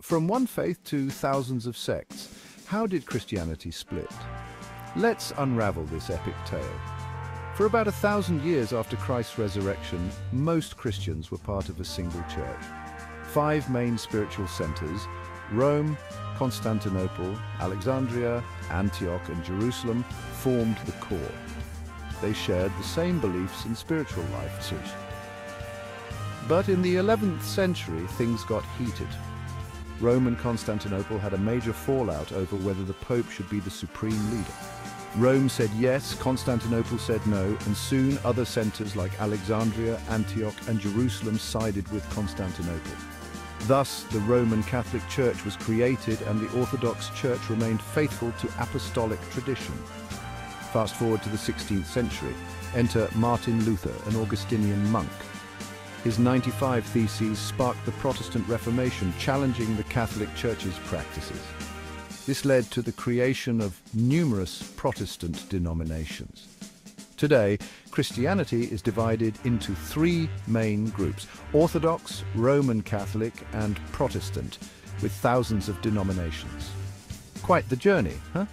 From one faith to thousands of sects, how did Christianity split? Let's unravel this epic tale. For about a thousand years after Christ's resurrection, most Christians were part of a single church. Five main spiritual centers, Rome, Constantinople, Alexandria, Antioch and Jerusalem, formed the core. They shared the same beliefs and spiritual life too. But in the 11th century, things got heated. Rome and Constantinople had a major fallout over whether the Pope should be the supreme leader. Rome said yes, Constantinople said no, and soon other centers like Alexandria, Antioch and Jerusalem sided with Constantinople. Thus, the Roman Catholic Church was created and the Orthodox Church remained faithful to apostolic tradition. Fast forward to the 16th century. Enter Martin Luther, an Augustinian monk. His 95 Theses sparked the Protestant Reformation, challenging the Catholic Church's practices. This led to the creation of numerous Protestant denominations. Today, Christianity is divided into three main groups, Orthodox, Roman Catholic and Protestant, with thousands of denominations. Quite the journey, huh?